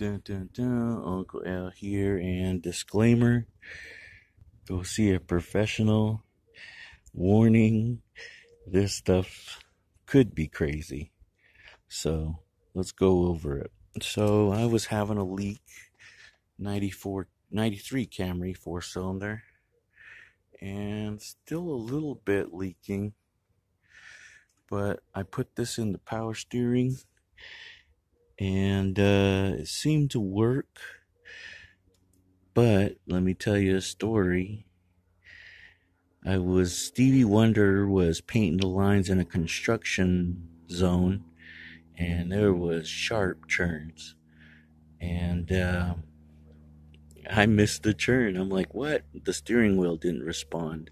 Dun, dun, dun. Uncle Al here, and disclaimer go see a professional. Warning this stuff could be crazy. So let's go over it. So I was having a leak 94, 93 Camry four cylinder, and still a little bit leaking. But I put this in the power steering and uh, it seemed to work. But let me tell you a story. I was Stevie Wonder was painting the lines in a construction zone, and there was sharp turns, and uh, I missed the turn. I'm like, what? The steering wheel didn't respond.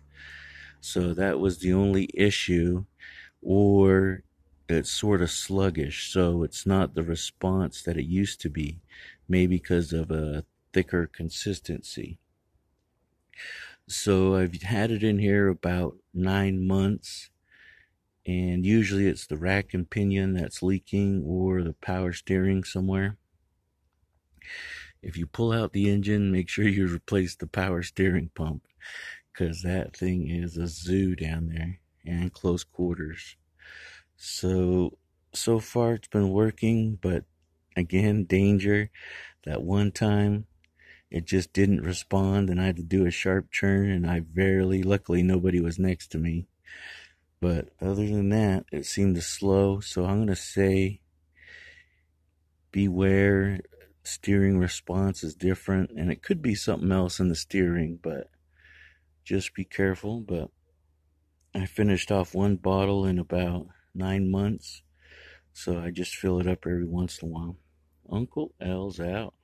So that was the only issue, or it's sort of sluggish, so it's not the response that it used to be, maybe because of a thicker consistency. So I've had it in here about nine months, and usually it's the rack and pinion that's leaking or the power steering somewhere. If you pull out the engine, make sure you replace the power steering pump because that thing is a zoo down there and close quarters. So, so far it's been working, but again, danger. That one time it just didn't respond and I had to do a sharp turn and I barely, luckily nobody was next to me. But other than that, it seemed to slow. So I'm going to say beware steering response is different and it could be something else in the steering, but just be careful. But I finished off one bottle in about nine months. So I just fill it up every once in a while. Uncle Al's out.